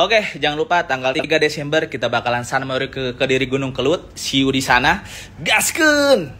Oke, jangan lupa tanggal 3 Desember kita bakalan sana ke Kediri Gunung Kelut. See you di sana. Gaskeun!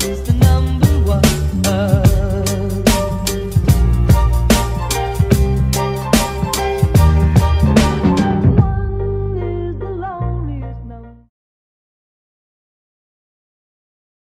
roses.